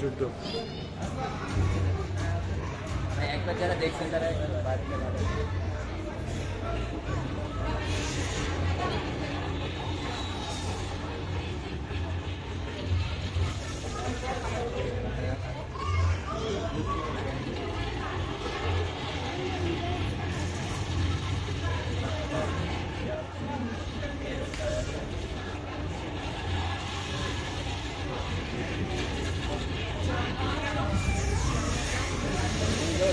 যুদ্ধ একবার যারা দেখছেন তারা একবার বাড়িতে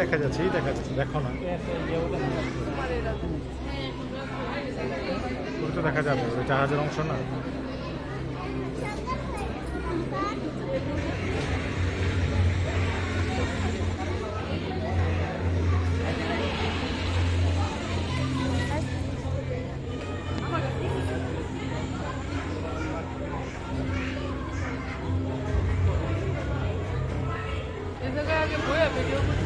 দেখা যাচ্ছে, এই দেখা যাচ্ছে, দেখো না। তো দেখা যাবে, ওই জাহাজের অংশ না? এ জায়গায়